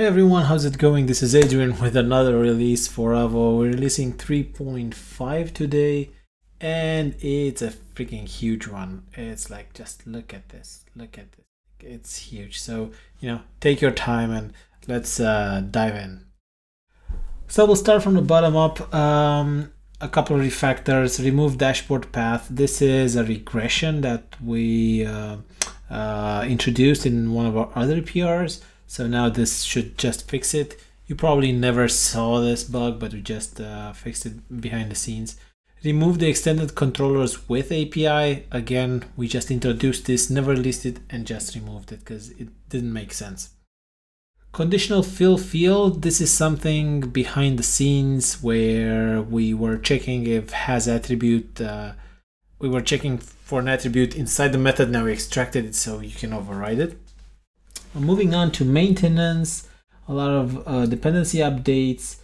Hey everyone, how's it going? This is Adrian with another release for Avo. We're releasing 3.5 today and it's a freaking huge one. It's like, just look at this, look at this. It's huge. So, you know, take your time and let's uh, dive in. So we'll start from the bottom up. Um, a couple of refactors, remove dashboard path. This is a regression that we uh, uh, introduced in one of our other PRs. So now this should just fix it. You probably never saw this bug, but we just uh, fixed it behind the scenes. Remove the extended controllers with API. Again, we just introduced this, never listed, and just removed it because it didn't make sense. Conditional fill field, this is something behind the scenes where we were checking if has attribute, uh, we were checking for an attribute inside the method, now we extracted it so you can override it. Moving on to maintenance, a lot of uh, dependency updates.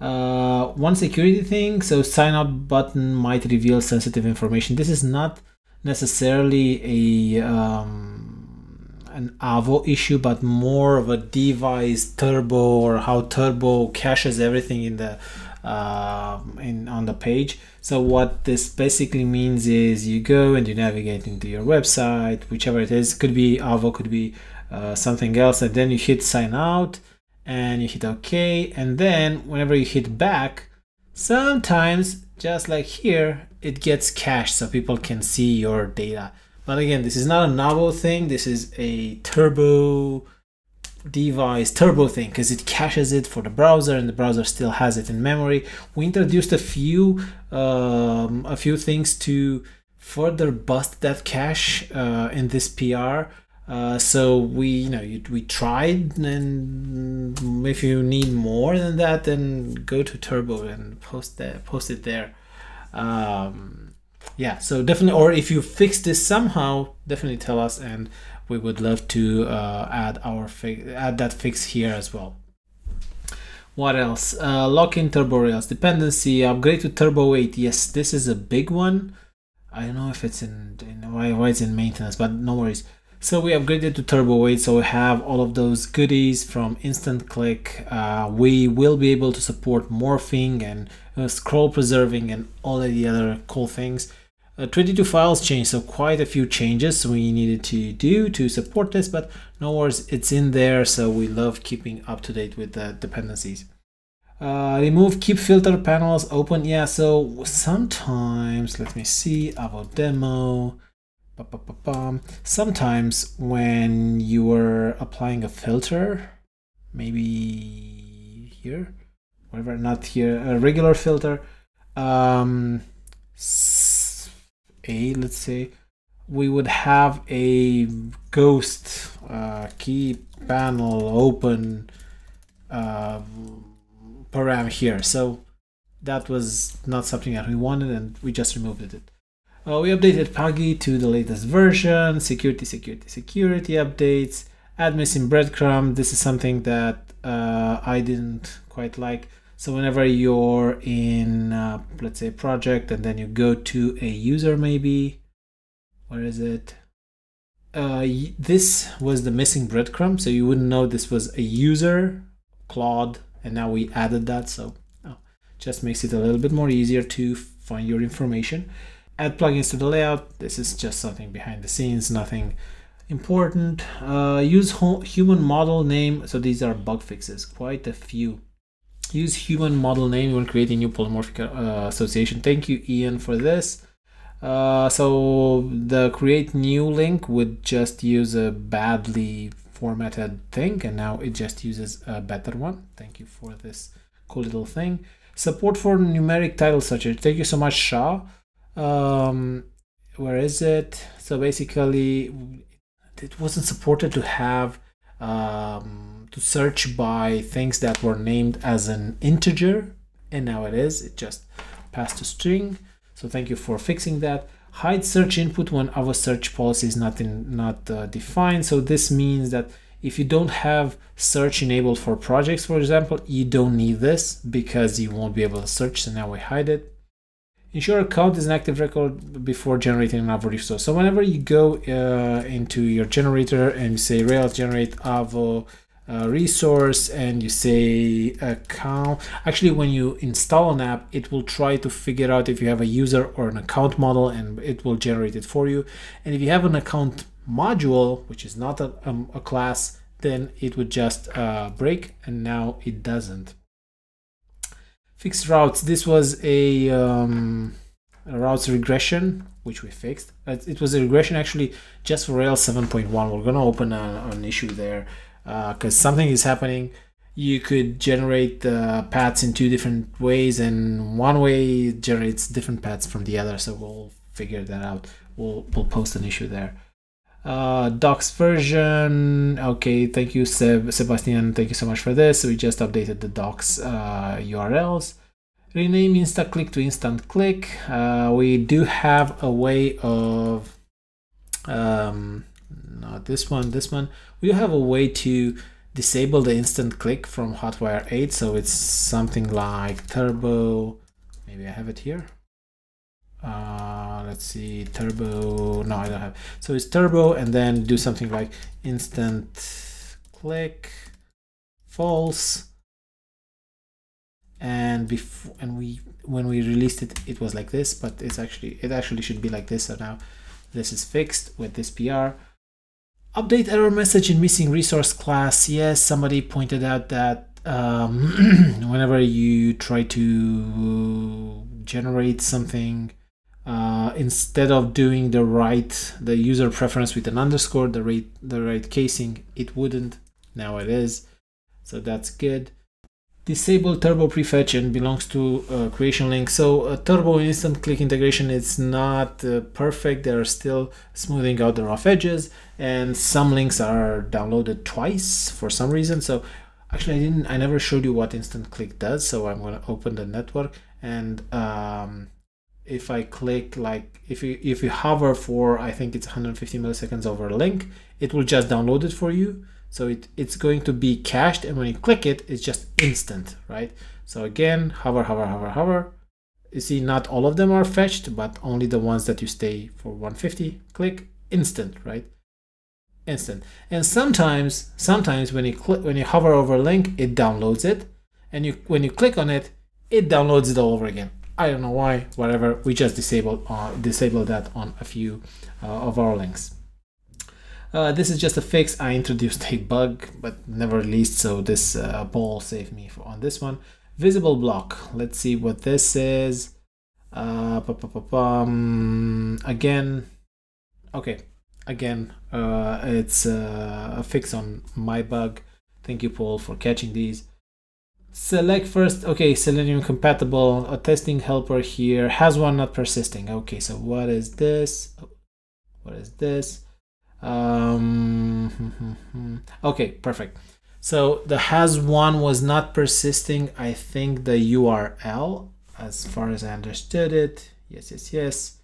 Uh, one security thing, so sign out button might reveal sensitive information. This is not necessarily a um, an Avo issue, but more of a Devise turbo or how turbo caches everything in the uh, in on the page. So what this basically means is you go and you navigate into your website, whichever it is, could be Avo, could be uh, something else and then you hit sign out and you hit OK and then whenever you hit back sometimes just like here it gets cached so people can see your data. But again this is not a novel thing. This is a turbo Devise turbo thing because it caches it for the browser and the browser still has it in memory. We introduced a few um, a few things to further bust that cache uh, in this PR uh, so we, you know, we tried, and if you need more than that, then go to Turbo and post that, post it there. Um, yeah, so definitely, or if you fix this somehow, definitely tell us, and we would love to uh, add our add that fix here as well. What else? Uh, lock in Turbo Rails dependency, upgrade to Turbo 8. Yes, this is a big one. I don't know if it's in, in why, why it's in maintenance, but no worries. So we upgraded to Turbo 8, so we have all of those goodies from Instant Click. Uh, we will be able to support morphing and uh, scroll preserving and all of the other cool things. Uh, 22 files changed, so quite a few changes we needed to do to support this, but no worries, it's in there, so we love keeping up to date with the dependencies. Uh, remove keep filter panels open. Yeah, so sometimes, let me see, Avo demo. Sometimes when you are applying a filter, maybe here, whatever, not here, a regular filter, um, a let's say, we would have a ghost uh, key panel open uh, param here. So that was not something that we wanted and we just removed it. Uh, we updated Pagy to the latest version, security, security, security updates, add missing breadcrumb. This is something that uh, I didn't quite like. So whenever you're in, uh, let's say, project, and then you go to a user, maybe, where is it? Uh, this was the missing breadcrumb, so you wouldn't know this was a user, Claude, and now we added that, so oh, just makes it a little bit more easier to find your information add plugins to the layout. This is just something behind the scenes, nothing important. Uh, use human model name. So these are bug fixes, quite a few. Use human model name when creating new polymorphic uh, association. Thank you, Ian, for this. Uh, so the create new link would just use a badly formatted thing, and now it just uses a better one. Thank you for this cool little thing. Support for numeric title searcher. Thank you so much, Shah um, where is it? So basically, it wasn't supported to have um, to search by things that were named as an integer, and now it is. It just passed a string. So thank you for fixing that. Hide search input when our search policy is not in not uh, defined. So this means that if you don't have search enabled for projects, for example, you don't need this because you won't be able to search. So now we hide it. Ensure account is an active record before generating an Avo resource. So whenever you go uh, into your generator and you say Rails generate Avo uh, resource and you say account actually when you install an app it will try to figure out if you have a user or an account model and it will generate it for you and if you have an account module which is not a, um, a class then it would just uh, break and now it doesn't fixed routes. This was a, um, a routes regression which we fixed. It was a regression actually just for rails 7.1 we're going to open a, an issue there because uh, something is happening. You could generate the paths in two different ways and one way generates different paths from the other so we'll figure that out. We'll, we'll post an issue there uh, docs version okay thank you Seb, sebastian thank you so much for this we just updated the docs uh, urls rename InstaClick to instant click uh, we do have a way of um, not this one, this one. We have a way to disable the instant click from Hotwire 8. So it's something like turbo. Maybe I have it here. Uh, let's see, turbo. No, I don't have. So it's turbo and then do something like instant click false. And before, and we, when we released it, it was like this, but it's actually, it actually should be like this. So now this is fixed with this PR. Update error message in missing resource class. Yes, somebody pointed out that um, whenever you try to generate something, uh, instead of doing the right, the user preference with an underscore, the right, the right casing, it wouldn't. Now it is. So that's good disable turbo prefetch and belongs to uh, creation link so uh, turbo instant click integration is not uh, perfect they're still smoothing out the rough edges and some links are downloaded twice for some reason so actually i didn't i never showed you what instant click does so i'm going to open the network and um, if i click like if you if you hover for i think it's 150 milliseconds over a link it will just download it for you so it, it's going to be cached and when you click it, it's just instant, right? So again, hover, hover, hover, hover. You see, not all of them are fetched, but only the ones that you stay for 150, click, instant, right? Instant. And sometimes, sometimes when you click, when you hover over a link, it downloads it. And you, when you click on it, it downloads it all over again. I don't know why, whatever. We just disabled, uh, disabled that on a few uh, of our links. Uh, this is just a fix. I introduced a bug, but never released, so this uh, saved me for, on this one. Visible block. Let's see what this is. Uh, again, okay, again, uh, it's uh, a fix on my bug. Thank you, Paul, for catching these. Select first, okay, Selenium compatible, a testing helper here, has one not persisting. Okay, so what is this? What is this? Um, okay, perfect. So the has one was not persisting. I think the URL, as far as I understood it. Yes, yes, yes.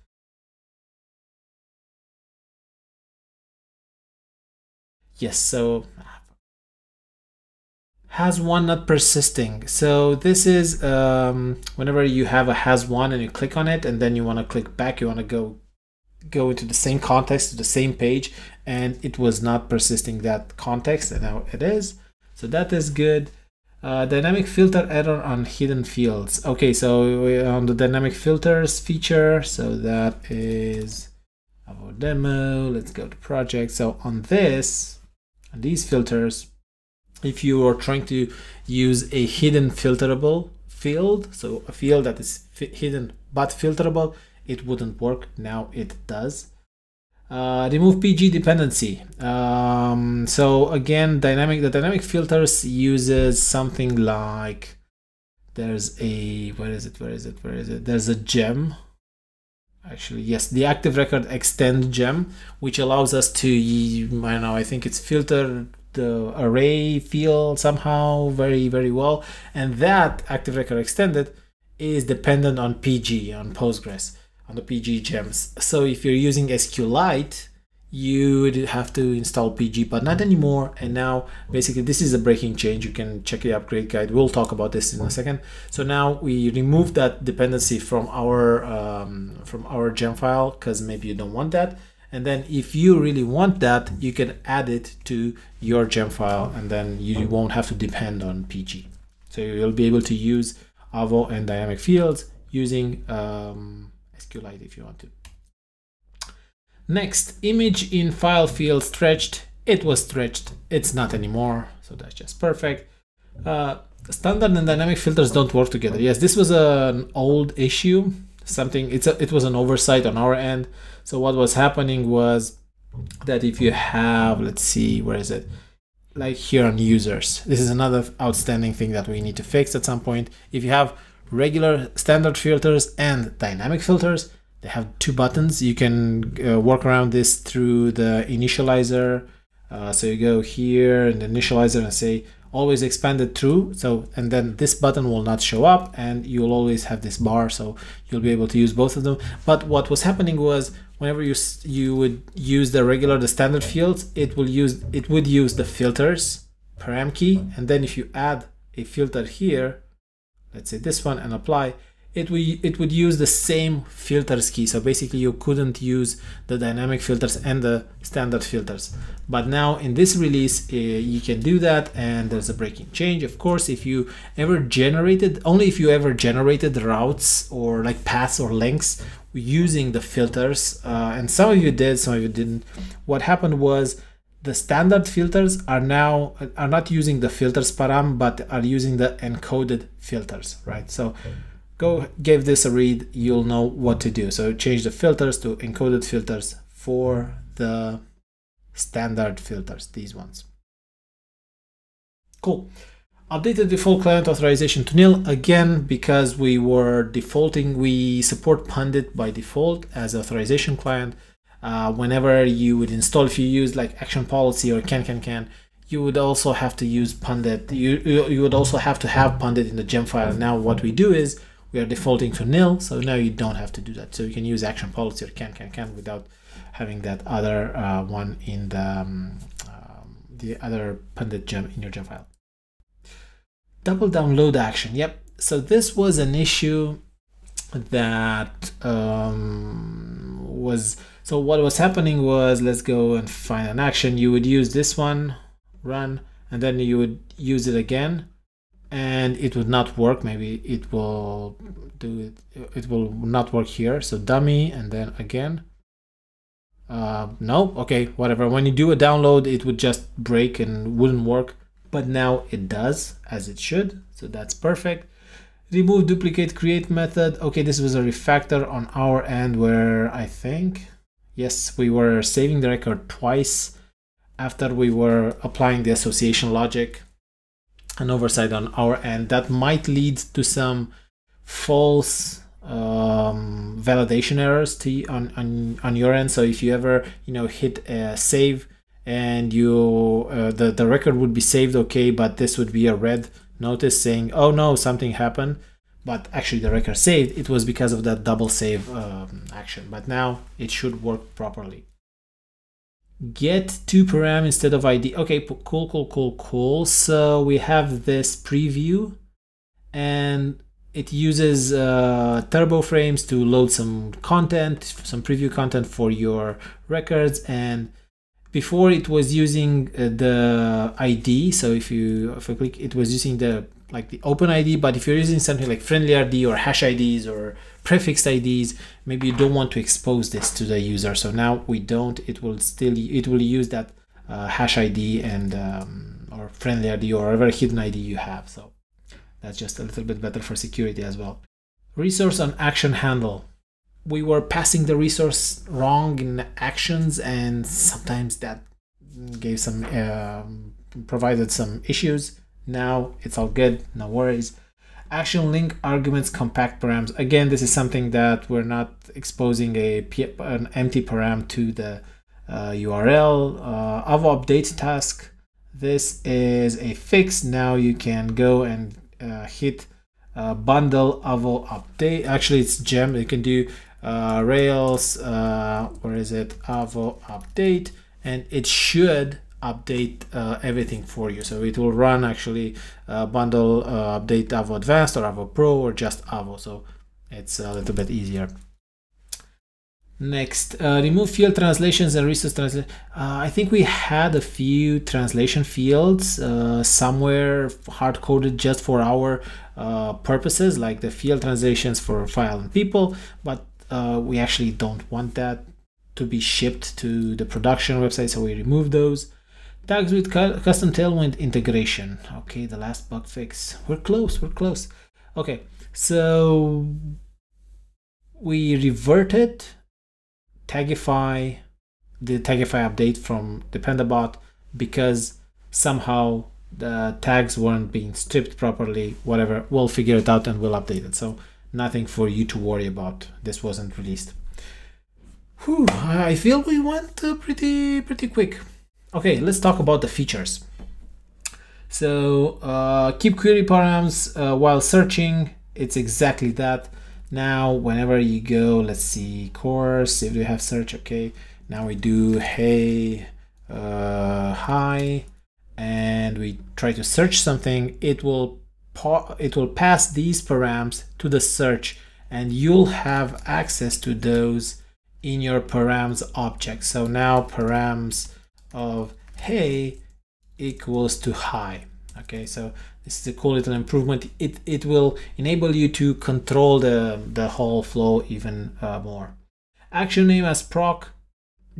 Yes, so has one not persisting. So this is um, whenever you have a has one and you click on it and then you want to click back, you want to go go into the same context to the same page and it was not persisting that context and now it is. So that is good. Uh, dynamic filter error on hidden fields. Okay so on the dynamic filters feature so that is our demo. Let's go to project. So on this on these filters if you are trying to use a hidden filterable field so a field that is hidden but filterable it wouldn't work. Now it does. Uh, remove PG dependency. Um, so again, dynamic the dynamic filters uses something like there's a where is it? Where is it? Where is it? There's a gem. Actually, yes, the active record extend gem, which allows us to I don't know. I think it's filter the array field somehow very very well, and that active record extended is dependent on PG on Postgres on the PG gems. So if you're using SQLite, you would have to install PG, but not anymore. And now basically this is a breaking change. You can check the upgrade guide. We'll talk about this in a second. So now we remove that dependency from our um, from our gem file because maybe you don't want that. And then if you really want that, you can add it to your gem file and then you won't have to depend on PG. So you'll be able to use Avo and dynamic fields using um, SQLite if you want to. Next, image in file field stretched. It was stretched. It's not anymore. So that's just perfect. Uh, standard and dynamic filters don't work together. Yes, this was an old issue. Something it's a, it was an oversight on our end. So what was happening was that if you have, let's see, where is it? Like here on users, this is another outstanding thing that we need to fix at some point. If you have regular standard filters and dynamic filters, they have two buttons. You can uh, work around this through the initializer. Uh, so you go here in the initializer and say always expanded true so and then this button will not show up and you'll always have this bar so you'll be able to use both of them but what was happening was whenever you you would use the regular the standard fields it will use it would use the filters param key and then if you add a filter here let's say this one and apply it would it would use the same filters key. So basically you couldn't use the dynamic filters and the standard filters. But now in this release uh, you can do that and there's a breaking change of course. If you ever generated only if you ever generated routes or like paths or links using the filters uh, and some of you did some of you didn't. What happened was the standard filters are now are not using the filters param but are using the encoded filters right? So go give this a read you'll know what to do. So change the filters to encoded filters for the standard filters these ones. Cool. Updated default client authorization to nil again because we were defaulting. We support pundit by default as authorization client. Uh, whenever you would install if you use like action policy or can can can you would also have to use pundit you, you would also have to have pundit in the gem file. Now what we do is we are defaulting to nil so now you don't have to do that. So you can use action policy or can can can without having that other uh, one in the um, um, the other pundit gem in your gem file. Double download action. Yep. So this was an issue that um, was so what was happening was let's go and find an action. You would use this one run and then you would use it again and it would not work. Maybe it will do it it will not work here. So dummy and then again. Uh, no? Okay whatever. When you do a download it would just break and wouldn't work. But now it does as it should. So that's perfect. Remove duplicate create method. Okay this was a refactor on our end where i think yes we were saving the record twice after we were applying the association logic an oversight on our end that might lead to some false um, validation errors to on, on on your end. So if you ever you know hit save and you uh, the the record would be saved okay, but this would be a red notice saying oh no something happened, but actually the record saved. It was because of that double save um, action. But now it should work properly get to param instead of id okay cool cool cool cool. So we have this preview and it uses uh, turbo frames to load some content some preview content for your records. And before it was using uh, the id so if you if i click it was using the like the open id but if you're using something like friendly id or hash ids or prefixed IDs, maybe you don't want to expose this to the user. So now we don't, it will still, it will use that uh, hash ID and um, or friendly ID or whatever hidden ID you have. So that's just a little bit better for security as well. Resource on action handle. We were passing the resource wrong in actions and sometimes that gave some, uh, provided some issues. Now it's all good, no worries action link arguments compact params. Again, this is something that we're not exposing a an empty param to the uh, URL. Uh, Avo update task. This is a fix. Now you can go and uh, hit uh, bundle Avo update. Actually, it's gem. You can do uh, Rails. Uh, where is it? Avo update, and it should update uh, everything for you. So it will run actually uh, bundle uh, update Avo Advanced or Avo Pro or just Avo. So it's a little bit easier. Next, uh, remove field translations and resource translation. Uh, I think we had a few translation fields uh, somewhere hard coded just for our purposes, like the field translations for file and people, but we actually don't want that to be shipped to the production website, so we remove those. Tags with cu custom Tailwind integration. Okay, the last bug fix. We're close, we're close. Okay, so we reverted Tagify, the Tagify update from Dependabot because somehow the tags weren't being stripped properly, whatever, we'll figure it out and we'll update it. So nothing for you to worry about. This wasn't released. Whew, I feel we went uh, pretty, pretty quick. Okay, let's talk about the features. So uh, keep query params uh, while searching. It's exactly that. Now, whenever you go, let's see, course, if we have search, okay. Now we do hey, uh, hi, and we try to search something, it will it will pass these params to the search and you'll have access to those in your params object. So now params of hey equals to high. Okay, so this is a cool little improvement. It, it will enable you to control the, the whole flow even uh, more. Action name as proc,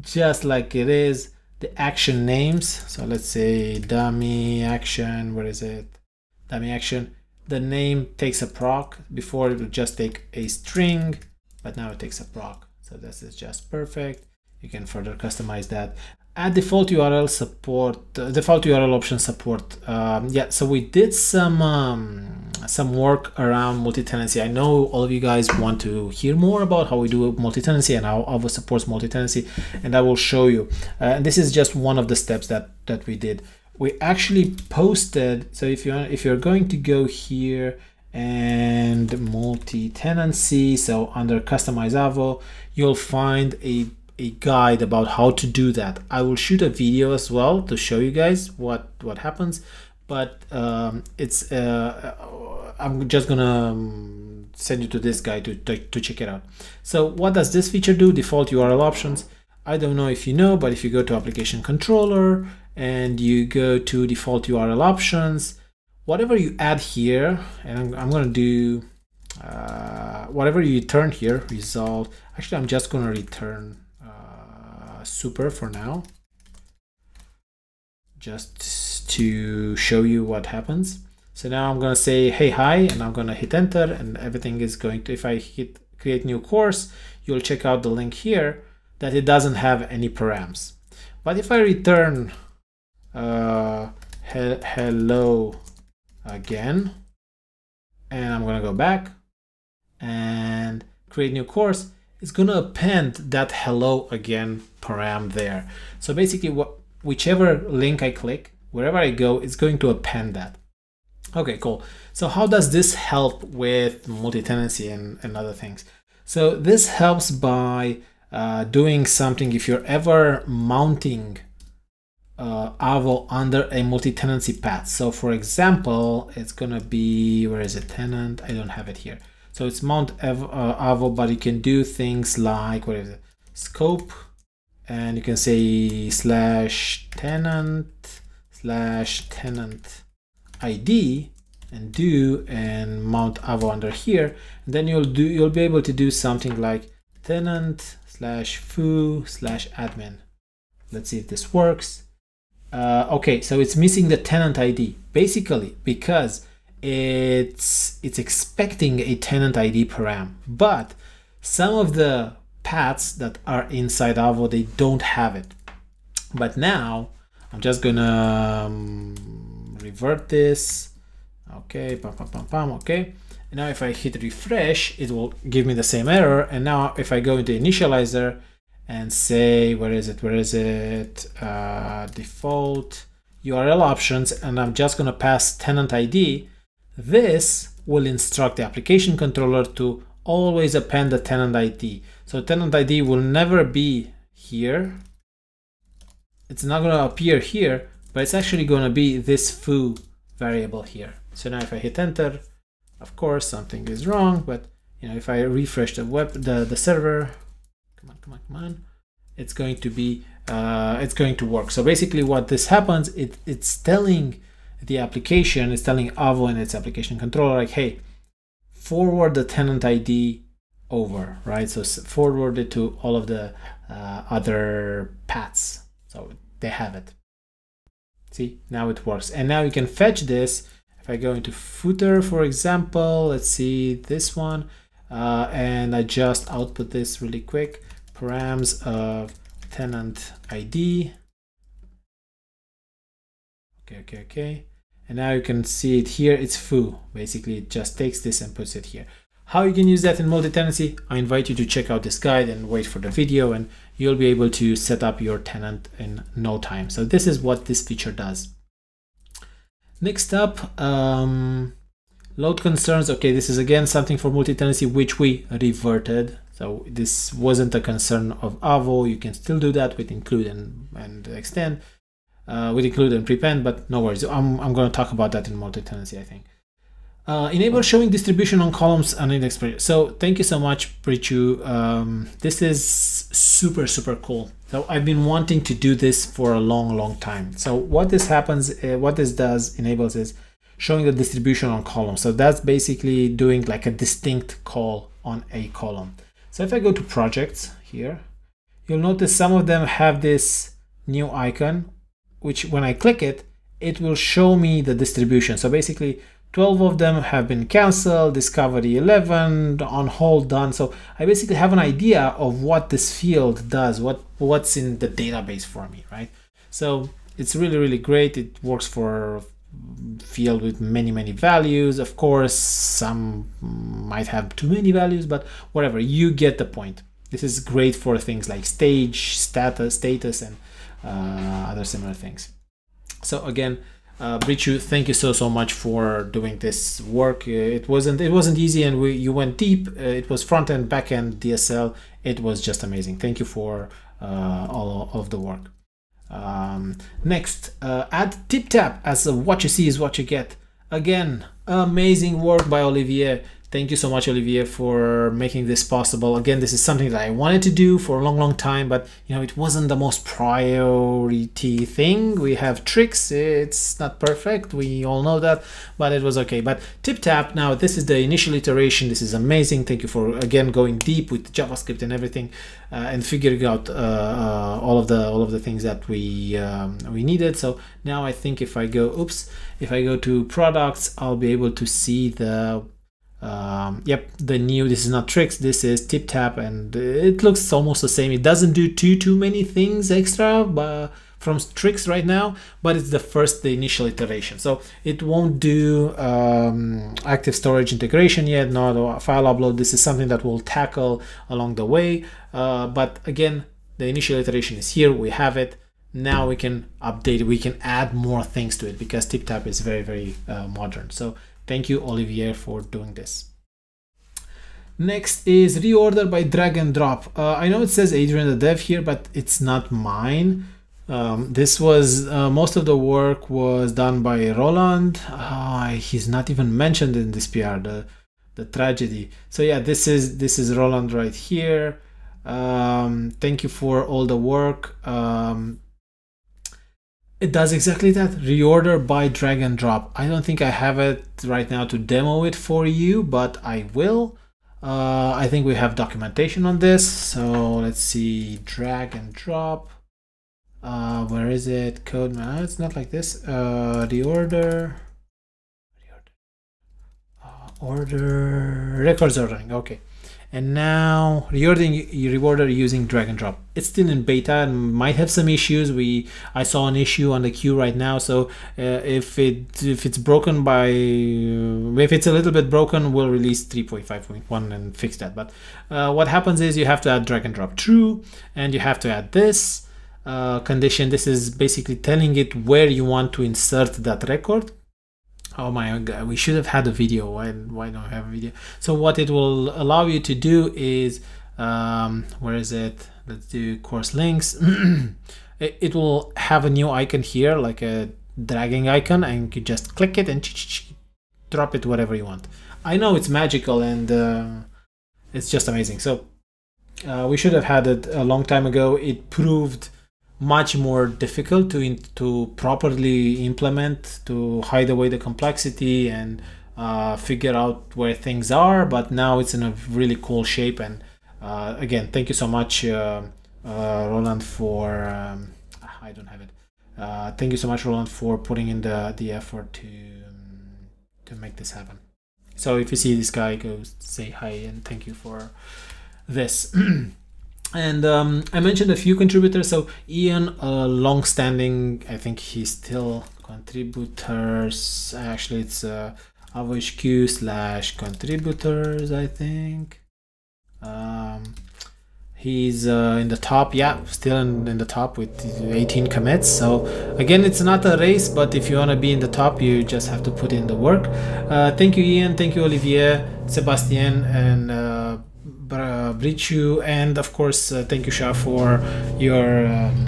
just like it is, the action names. So let's say dummy action, where is it? Dummy action. The name takes a proc. Before it would just take a string, but now it takes a proc. So this is just perfect. You can further customize that add default URL support, uh, default URL option support. Um, yeah, so we did some um, some work around multi-tenancy. I know all of you guys want to hear more about how we do multi-tenancy and how Avo supports multi-tenancy, and I will show you. Uh, and this is just one of the steps that that we did. We actually posted. So if you if you're going to go here and multi-tenancy, so under customize Avo, you'll find a a guide about how to do that. I will shoot a video as well to show you guys what what happens, but um, it's uh, I'm just gonna um, send you to this guy to, to, to check it out. So what does this feature do? Default URL options. I don't know if you know, but if you go to application controller and you go to default URL options, whatever you add here, and I'm, I'm gonna do uh, whatever you return here, result. Actually, I'm just gonna return super for now. Just to show you what happens. So now I'm gonna say hey hi and I'm gonna hit enter and everything is going to if I hit create new course you'll check out the link here that it doesn't have any params. But if I return uh, he hello again and I'm gonna go back and create new course it's going to append that hello again param there. So basically, what, whichever link I click, wherever I go, it's going to append that. Okay, cool. So how does this help with multi-tenancy and, and other things? So this helps by uh, doing something if you're ever mounting uh, Avo under a multi-tenancy path. So for example, it's gonna be, where is it, tenant? I don't have it here. So it's Mount uh, Avo, but you can do things like, what is it, scope, and you can say slash tenant slash tenant ID and do and mount Avo under here. And then you'll do, you'll be able to do something like tenant slash foo slash admin. Let's see if this works. Uh, okay, so it's missing the tenant ID basically because it's it's expecting a tenant ID param, but some of the paths that are inside Avo they don't have it. But now I'm just gonna um, revert this. Okay, pam pam pam pam. Okay, and now if I hit refresh, it will give me the same error. And now if I go into initializer and say where is it? Where is it? Uh, default URL options, and I'm just gonna pass tenant ID this will instruct the application controller to always append the tenant ID. So tenant ID will never be here. It's not going to appear here, but it's actually going to be this foo variable here. So now if I hit enter, of course something is wrong, but you know if I refresh the web the, the server, come on, come on, come on. It's going to be, uh, it's going to work. So basically what this happens, it, it's telling the application, is telling Avo and its application controller like, hey, forward the tenant ID over, right? So forward it to all of the uh, other paths. So they have it. See, now it works. And now you can fetch this. If I go into footer, for example, let's see this one, uh, and I just output this really quick, params of tenant ID. Okay, okay, okay. And now you can see it here, it's foo. Basically, it just takes this and puts it here. How you can use that in multi-tenancy, I invite you to check out this guide and wait for the video and you'll be able to set up your tenant in no time. So this is what this feature does. Next up, um, load concerns. Okay, this is again something for multi-tenancy which we reverted. So this wasn't a concern of Avo. You can still do that with include and, and extend, uh, with include and prepend, but no worries. I'm, I'm going to talk about that in multi-tenancy, I think. Uh, enable showing distribution on columns and index. So thank you so much, Prichu. Um, this is super, super cool. So I've been wanting to do this for a long, long time. So what this happens, uh, what this does, enables is showing the distribution on columns. So that's basically doing like a distinct call on a column. So if I go to projects here, you'll notice some of them have this new icon, which when I click it, it will show me the distribution. So basically 12 of them have been canceled, discovery 11 on hold done. So I basically have an idea of what this field does, what what's in the database for me, right? So it's really, really great. It works for field with many, many values. Of course, some might have too many values, but whatever, you get the point. This is great for things like stage, status, status, and other similar things. So again, uh, Brichu, thank you so so much for doing this work. Uh, it wasn't it wasn't easy, and we you went deep. Uh, it was front end, back end, DSL. It was just amazing. Thank you for uh, all of the work. Um, next, uh, add TipTap as what you see is what you get. Again, amazing work by Olivier. Thank you so much, Olivier, for making this possible. Again, this is something that I wanted to do for a long, long time, but you know, it wasn't the most priority thing. We have Trix. It's not perfect. We all know that, but it was okay. But TipTap, now this is the initial iteration. This is amazing. Thank you for again going deep with JavaScript and everything, uh, and figuring out uh, uh, all of the all of the things that we um, we needed. So now I think if I go, oops, if I go to products, I'll be able to see the um, yep the new this is not Trix this is TipTap and it looks almost the same. It doesn't do too too many things extra but from Trix right now but it's the first the initial iteration. So it won't do um, active storage integration yet nor file upload. This is something that we'll tackle along the way. Uh, but again the initial iteration is here we have it. Now we can update we can add more things to it because TipTap is very very uh, modern. So Thank you, Olivier, for doing this. Next is reorder by drag and drop. Uh, I know it says Adrian the dev here, but it's not mine. Um, this was uh, most of the work was done by Roland. Uh, he's not even mentioned in this PR, the the tragedy. So yeah, this is this is Roland right here. Um, thank you for all the work. Um, it does exactly that. Reorder by drag and drop. I don't think i have it right now to demo it for you but i will. Uh, i think we have documentation on this so let's see. Drag and drop. Uh, where is it? Code man it's not like this. Uh, reorder. Reorder. Uh, order. Records ordering okay and now reordering you reorder using drag and drop. It's still in beta and might have some issues. We i saw an issue on the queue right now. So uh, if it if it's broken by uh, if it's a little bit broken we'll release 3.5.1 and fix that. But uh, what happens is you have to add drag and drop. True. And you have to add this uh, condition. This is basically telling it where you want to insert that record oh my god we should have had a video. Why why don't we have a video? So what it will allow you to do is um, where is it? Let's do course links. It, will have a new icon here like a dragging icon and you just click it and drop it wherever you want. I know it's magical and uh, it's just amazing. So Uh, we should have had it a long time ago. It proved much more difficult to to properly implement, to hide away the complexity and uh, figure out where things are. But now it's in a really cool shape. And uh, again, thank you so much, uh, uh, Roland, for um, I don't have it. Uh, thank you so much, Roland, for putting in the the effort to um, to make this happen. So if you see this guy, go say hi and thank you for this. and um, I mentioned a few contributors. So Ian, a long-standing, I think he's still contributors. Actually, it's uh, AvoHQ slash contributors, I think. Um, he's uh, in the top, yeah, still in, in the top with 18 commits. So again, it's not a race, but if you want to be in the top, you just have to put in the work. Uh, thank you, Ian. Thank you, Olivier, Sebastian, and uh, Brichu, and of course, uh, thank you, Sha, for your. Um,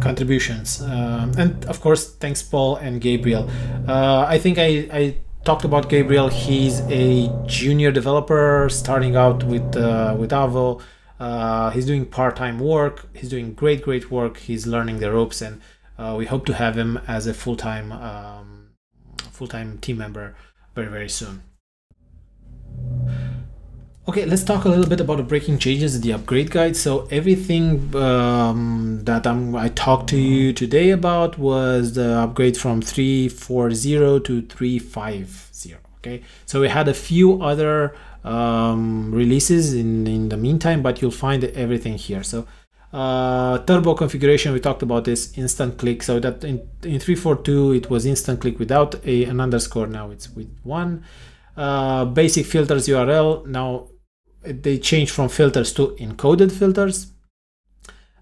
contributions um, and of course thanks paul and gabriel uh, i think I, I talked about Gabriel. He's a junior developer starting out with uh, with Avo. Uh, he's doing part-time work. He's doing great, great work. He's learning the ropes, and uh, we hope to have him as a full-time um, full-time team member very, very soon. Okay, let's talk a little bit about the breaking changes, in the upgrade guide. So everything um, that I'm, I talked to you today about was the upgrade from 3.4.0 to 3.5.0. Okay, so we had a few other um, releases in, in the meantime, but you'll find everything here. So uh, turbo configuration, we talked about this instant click. So that in, in 3.4.2, it was instant click without a, an underscore. Now it's with one. Uh, basic filters URL. Now they change from filters to encoded filters.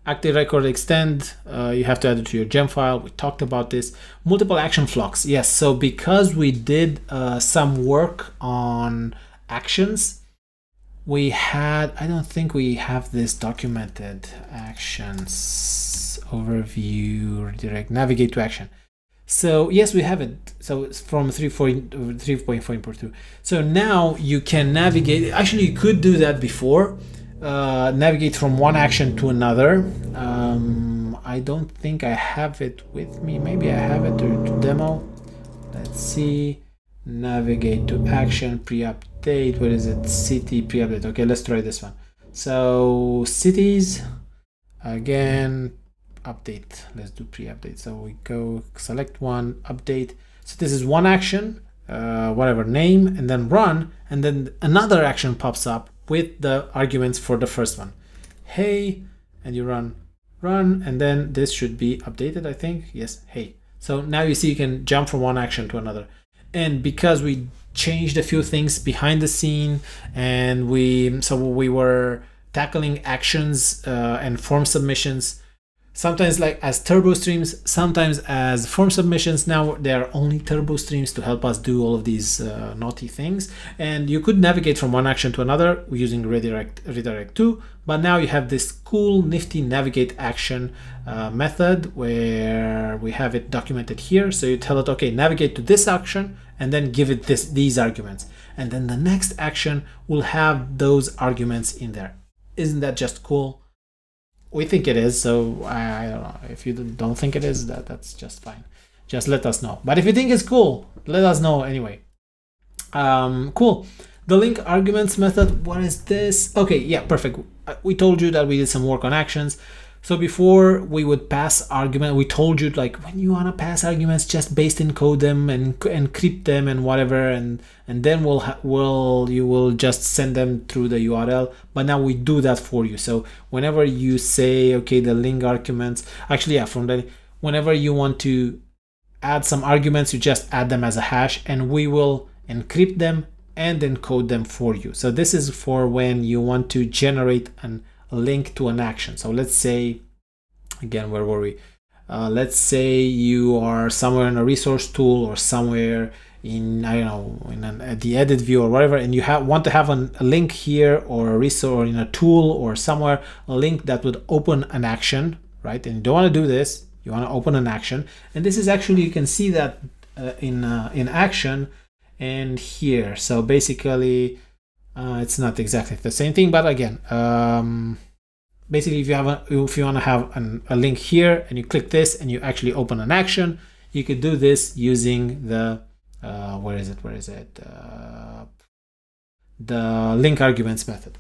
Active record extend, uh, you have to add it to your gem file. We talked about this. Multiple action flocks. Yes, so because we did uh, some work on actions, we had, I don't think we have this documented actions overview, direct navigate to action. So yes, we have it. So it's from 3.4.2. So now you can navigate. Actually, you could do that before. Uh, navigate from one action to another. Um, I don't think I have it with me. Maybe I have it to, to demo. Let's see. Navigate to action pre-update. What is it? City pre-update. Okay, let's try this one. So cities again update. Let's do pre-update. So we go select one update. So this is one action uh, whatever name and then run and then another action pops up with the arguments for the first one. Hey and you run run and then this should be updated I think. Yes hey. So now you see you can jump from one action to another. And because we changed a few things behind the scene and we so we were tackling actions uh, and form submissions sometimes like as turbo streams, sometimes as form submissions. Now there are only turbo streams to help us do all of these uh, naughty things. And you could navigate from one action to another using redirect, redirect to, but now you have this cool nifty navigate action uh, method where we have it documented here. So you tell it, okay, navigate to this action and then give it this these arguments. And then the next action will have those arguments in there. Isn't that just cool? We think it is. So I, I, don't know if you don't think it is. That that's just fine. Just let us know. But if you think it's cool, let us know anyway. Um, cool. The link arguments method. What is this? Okay, yeah, perfect. Uh, we told you that we did some work on actions. So before we would pass argument, we told you like when you wanna pass arguments, just based encode them and encrypt them and whatever, and and then we'll will you will just send them through the URL. But now we do that for you. So whenever you say okay, the link arguments, actually yeah, from the whenever you want to add some arguments, you just add them as a hash, and we will encrypt them and encode them for you. So this is for when you want to generate an link to an action. So let's say, again, where were we? Uh, let's say you are somewhere in a resource tool or somewhere in I don't know in an, the edit view or whatever, and you have want to have an, a link here or a resource or in a tool or somewhere a link that would open an action, right? And you don't want to do this. You want to open an action, and this is actually you can see that uh, in uh, in action and here. So basically Uh, it's not exactly the same thing, but again, um, basically, if you have a, if you want to have an, a link here and you click this and you actually open an action, you could do this using the uh, where is it? Where is it? Uh, the link arguments method.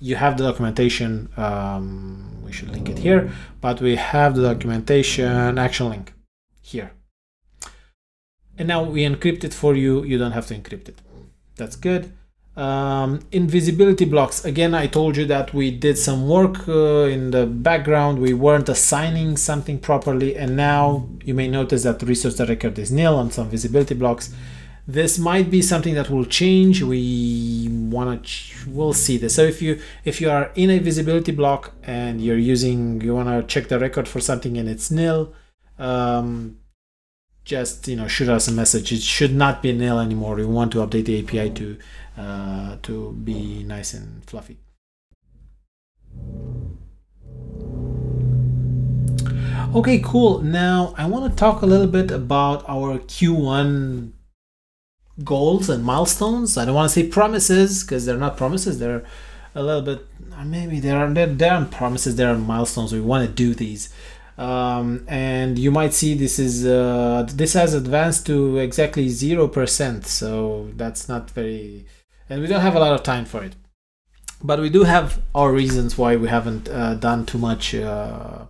You have the documentation. Um, we should link it here, but we have the documentation action link here. And now we encrypt it for you. You don't have to encrypt it. That's good um, invisibility blocks. Again I told you that we did some work uh, in the background. We weren't assigning something properly and now you may notice that the resource record is nil on some visibility blocks. This might be something that will change. We want to we'll see this. So if you if you are in a visibility block and you're using you want to check the record for something and it's nil um, just you know shoot us a message. It should not be nil anymore. We want to update the api to uh, to be nice and fluffy. Okay cool. Now i want to talk a little bit about our q1 goals and milestones. I don't want to say promises because they're not promises they're a little bit maybe they are they're, they're promises they are milestones. We want to do these. Um, and you might see this is uh, this has advanced to exactly zero percent so that's not very and we don't have a lot of time for it. But we do have our reasons why we haven't uh, done too much uh,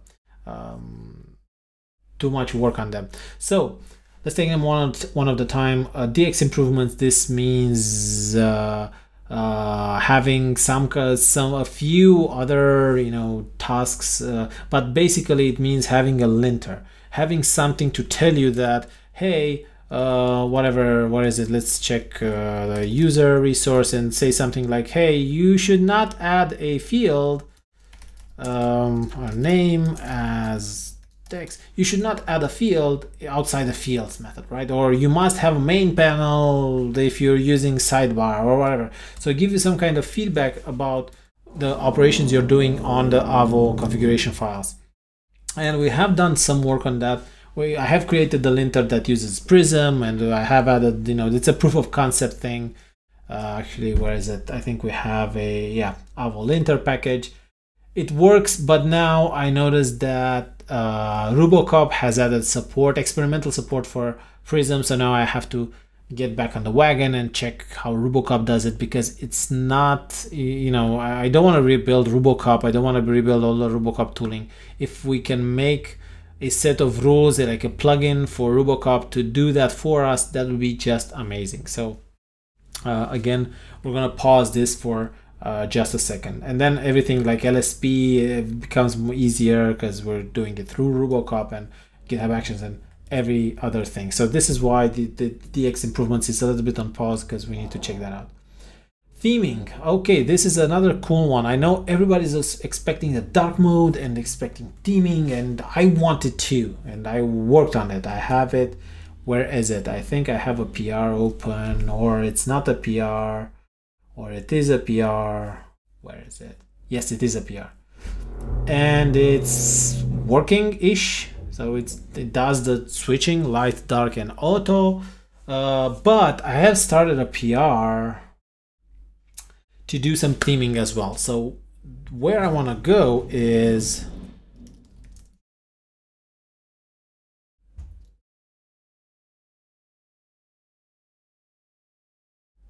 um, too much work on them. So let's take them one at one of the time. Uh, dx improvements this means uh, uh, having some some a few other you know tasks uh, but basically it means having a linter having something to tell you that hey uh, whatever what is it let's check uh, the user resource and say something like hey you should not add a field um, a name as text, you should not add a field outside the fields method, right? Or you must have a main panel if you're using sidebar or whatever. So give you some kind of feedback about the operations you're doing on the Avo configuration files. And we have done some work on that. We, I have created the linter that uses Prism and I have added, you know, it's a proof of concept thing. Uh, actually, where is it? I think we have a, yeah, Avo linter package. It works, but now I noticed that uh, Rubocop has added support, experimental support for Prism. So now I have to get back on the wagon and check how Rubocop does it because it's not, you know, I don't want to rebuild Rubocop. I don't want to rebuild all the Rubocop tooling. If we can make a set of rules, like a plugin for Rubocop to do that for us, that would be just amazing. So uh, again, we're going to pause this for uh, just a second. And then everything like LSP becomes easier because we're doing it through Rubocop and GitHub Actions and every other thing. So this is why the, the DX improvements is a little bit on pause because we need to check that out. Theming. Okay, this is another cool one. I know everybody's expecting the dark mode and expecting theming and I wanted to and I worked on it. I have it. Where is it? I think I have a PR open or it's not a PR or it is a PR. Where is it? Yes, it is a PR. And it's working-ish. So it does the switching, light, dark, and auto. Uh, but I have started a PR to do some theming as well. So where I want to go is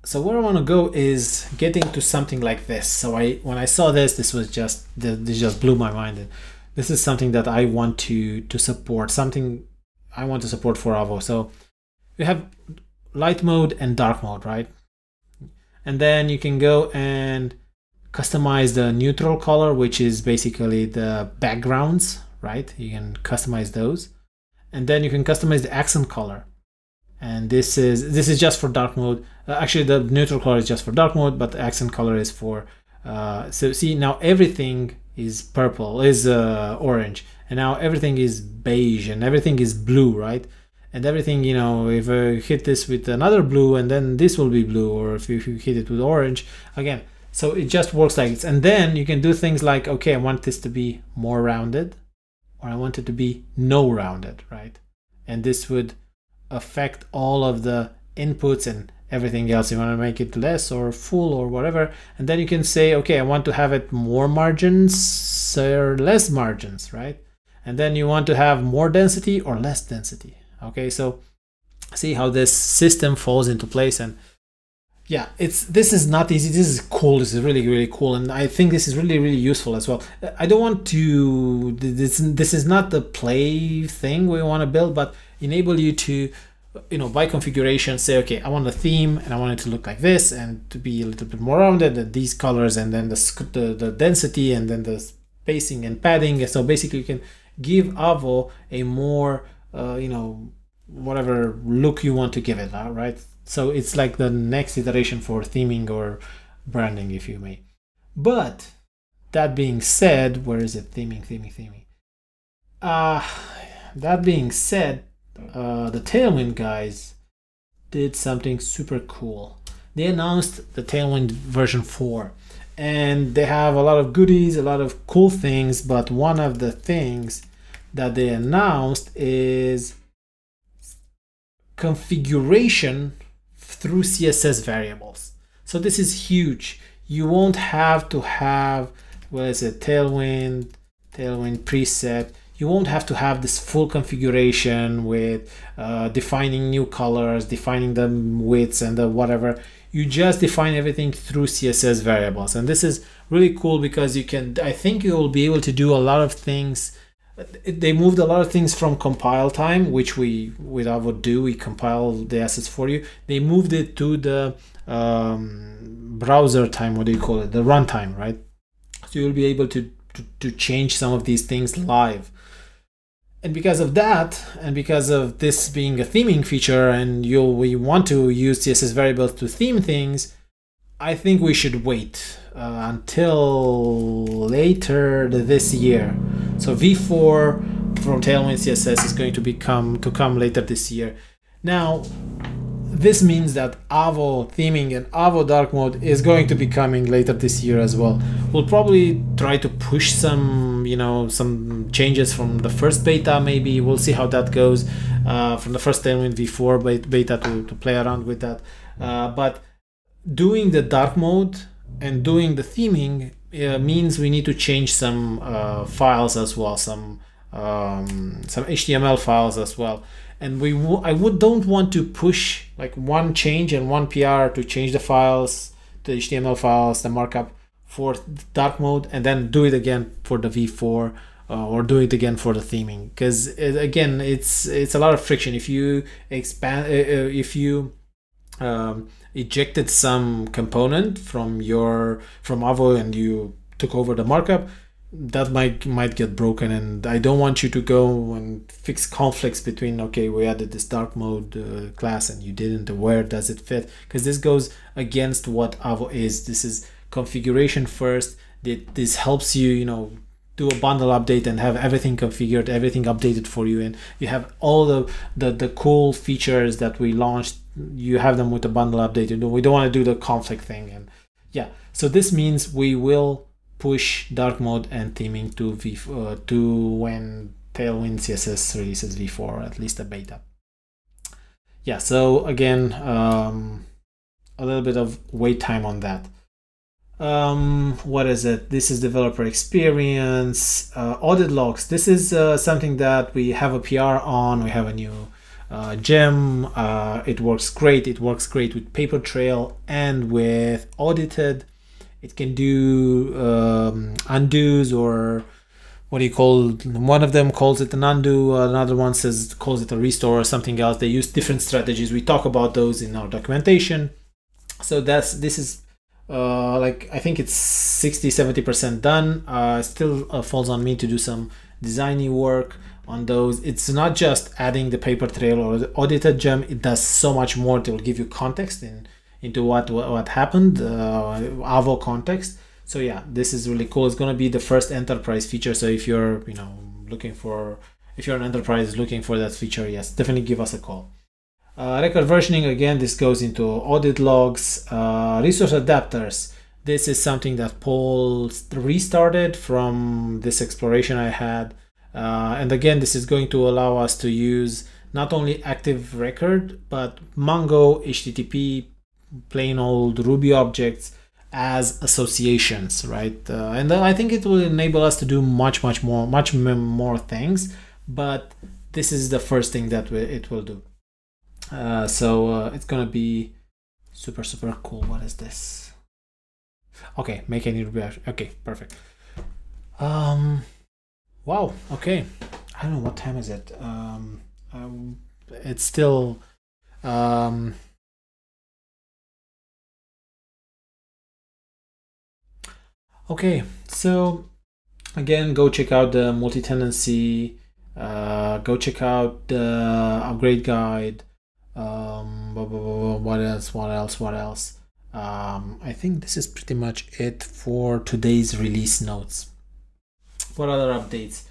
so where I want to go is getting to something like this. So I when I saw this, this was just this just blew my mind. This is something that I want to to support. Something I want to support for Avo. So we have light mode and dark mode, right? And then you can go and customize the neutral color, which is basically the backgrounds, right? You can customize those. And then you can customize the accent color and this is this is just for dark mode uh, actually the neutral color is just for dark mode but the accent color is for uh, so see now everything is purple is uh, orange and now everything is beige and everything is blue right and everything you know if I hit this with another blue and then this will be blue or if you, if you hit it with orange again so it just works like this. And then you can do things like okay I want this to be more rounded or I want it to be no rounded right? And this would affect all of the inputs and everything else. You want to make it less or full or whatever. And then you can say okay i want to have it more margins or less margins right? And then you want to have more density or less density okay so see how this system falls into place and yeah it's this is not easy. This is cool. This is really really cool. And i think this is really really useful as well. I don't want to this this is not the play thing we want to build but enable you to you know by configuration say okay i want a theme and i want it to look like this and to be a little bit more rounded these colors and then the, the, the density and then the spacing and padding. And so basically you can give avo a more uh, you know whatever look you want to give it right? So it's like the next iteration for theming or branding if you may. But that being said where is it? Theming theming theming. Uh that being said uh, the Tailwind guys did something super cool. They announced the Tailwind version 4 and they have a lot of goodies, a lot of cool things, but one of the things that they announced is configuration through CSS variables. So this is huge. You won't have to have, what is it, Tailwind, Tailwind preset you won't have to have this full configuration with uh, defining new colors, defining the widths and the whatever. You just define everything through CSS variables. And this is really cool because you can, I think you will be able to do a lot of things. They moved a lot of things from compile time, which we with Avo do, we compile the assets for you. They moved it to the um, browser time, what do you call it? The runtime, right? So you'll be able to, to, to change some of these things live and because of that, and because of this being a theming feature, and you we want to use CSS variables to theme things, I think we should wait uh, until later this year. So V4 from Tailwind CSS is going to become to come later this year. Now, this means that Avo theming and Avo dark mode is going to be coming later this year as well. We'll probably try to push some, you know, some changes from the first beta. Maybe we'll see how that goes uh, from the first Tailwind V4 beta to, to play around with that. Uh, but doing the dark mode and doing the theming uh, means we need to change some uh, files as well, some um, some HTML files as well and we I would don't want to push like one change and one PR to change the files, the HTML files, the markup for dark mode, and then do it again for the V4 uh, or do it again for the theming. Because it, again, it's it's a lot of friction if you expand uh, uh, if you um, ejected some component from your from Avo and you took over the markup that might might get broken. And i don't want you to go and fix conflicts between okay we added this dark mode uh, class and you didn't. Where does it fit? Because this goes against what avo is. This is configuration first. This helps you you know do a bundle update and have everything configured everything updated for you and you have all the the, the cool features that we launched you have them with the bundle update we don't want to do the conflict thing and yeah so this means we will push dark mode and theming to v uh, to when Tailwind CSS releases v4, at least a beta. Yeah, so again, um, a little bit of wait time on that. Um, what is it? This is developer experience, uh, audit logs. This is uh, something that we have a PR on. We have a new uh, gem. Uh, it works great. It works great with paper trail and with audited it can do um, undos or what do you call one of them calls it an undo another one says calls it a restore or something else they use different strategies we talk about those in our documentation so that's this is uh, like i think it's 60 70 percent done. Uh, still uh, falls on me to do some designy work on those. It's not just adding the paper trail or the audited gem. It does so much more it will give you context in into what what happened uh, avo context. So yeah this is really cool. It's going to be the first enterprise feature. So if you're you know looking for if you're an enterprise looking for that feature yes definitely give us a call uh, record versioning again this goes into audit logs uh, resource adapters this is something that paul restarted from this exploration i had uh, and again this is going to allow us to use not only active record but mongo http plain old Ruby objects as associations, right? Uh, and I think it will enable us to do much, much more, much more things. But this is the first thing that it will do. Uh, so uh, it's gonna be super, super cool. What is this? Okay, make any reaction. Okay, perfect. Um, wow. Okay, I don't know what time is it. Um, um it's still um Okay, so again, go check out the multi-tenancy, uh, go check out the upgrade guide, um, what else, what else, what else. Um, I think this is pretty much it for today's release notes. What other updates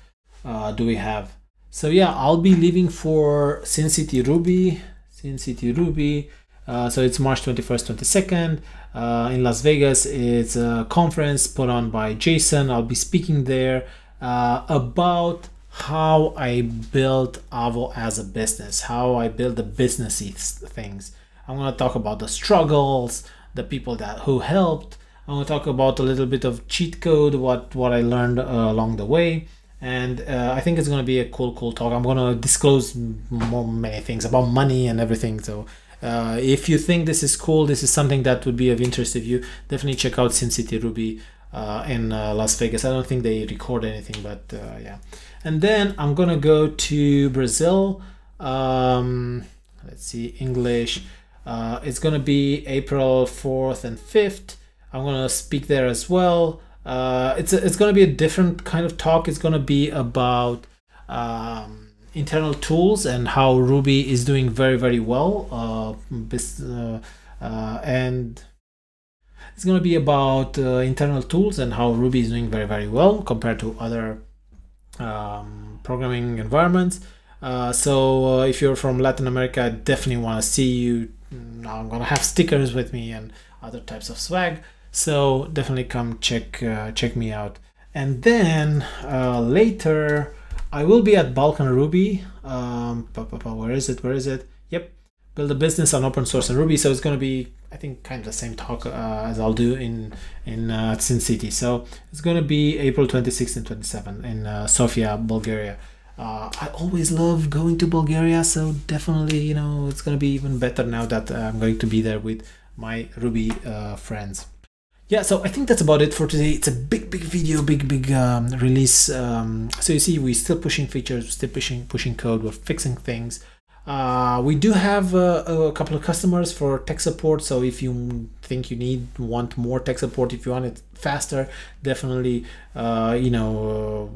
uh, do we have? So yeah, I'll be leaving for Sin City Ruby, Sin City Ruby. Uh, so it's March 21st, 22nd uh, in Las Vegas. It's a conference put on by Jason. I'll be speaking there uh, about how I built Avo as a business, how I build the businessy things. I'm to talk about the struggles, the people that who helped. I'm to talk about a little bit of cheat code, what what I learned uh, along the way, and uh, I think it's going to be a cool, cool talk. I'm going to disclose more many things about money and everything. So uh, if you think this is cool, this is something that would be of interest to you, definitely check out Sin City Ruby uh, in uh, Las Vegas. I don't think they record anything, but uh, yeah. And then I'm gonna go to Brazil. Um, let's see, English. Uh, it's gonna be April 4th and 5th. I'm gonna speak there as well. Uh, it's a, it's gonna be a different kind of talk. It's gonna be about um, internal tools and how Ruby is doing very, very well. Uh, and it's going to be about uh, internal tools and how Ruby is doing very, very well compared to other um, programming environments. Uh, so uh, if you're from Latin America, I definitely want to see you. Now I'm going to have stickers with me and other types of swag. So definitely come check check me out. And then later, I will be at Balkan Ruby. Um, where is it? Where is it? Yep. Build a business on open source and Ruby. So it's going to be, I think, kind of the same talk uh, as I'll do in in uh, Sin City. So it's going to be April 26th and 27th in uh, Sofia, Bulgaria. Uh, I always love going to Bulgaria, so definitely, you know, it's going to be even better now that I'm going to be there with my Ruby uh, friends yeah so i think that's about it for today it's a big big video big big um, release um, so you see we're still pushing features we're still pushing pushing code we're fixing things uh, we do have uh, a couple of customers for tech support so if you think you need want more tech support if you want it faster definitely uh, you know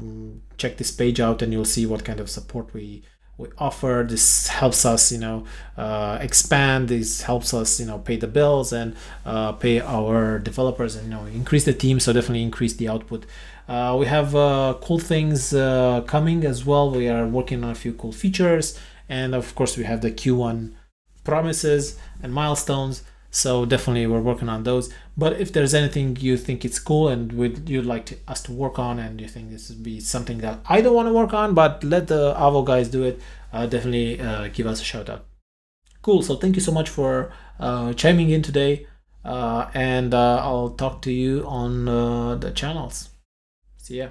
check this page out and you'll see what kind of support we we offer. This helps us you know uh, expand. This helps us you know pay the bills and uh, pay our developers and you know increase the team so definitely increase the output. Uh, we have uh, cool things uh, coming as well. We are working on a few cool features and of course we have the q1 promises and milestones. So definitely we're working on those. But if there's anything you think it's cool and would you'd like to, us to work on and you think this would be something that i don't want to work on but let the avo guys do it uh, definitely uh, give us a shout out. Cool. So thank you so much for uh, chiming in today uh, and uh, i'll talk to you on uh, the channels. See ya